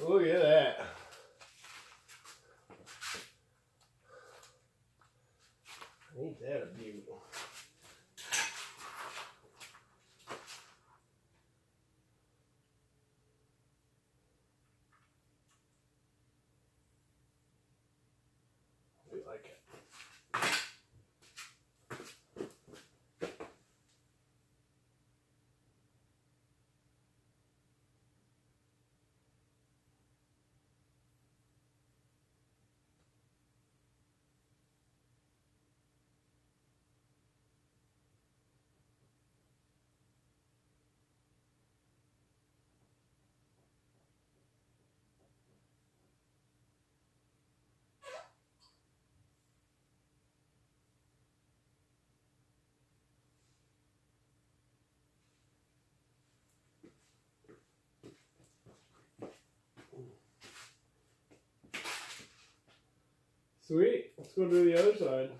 Look at that. Ain't that a beauty? Sweet. Let's go to the other side.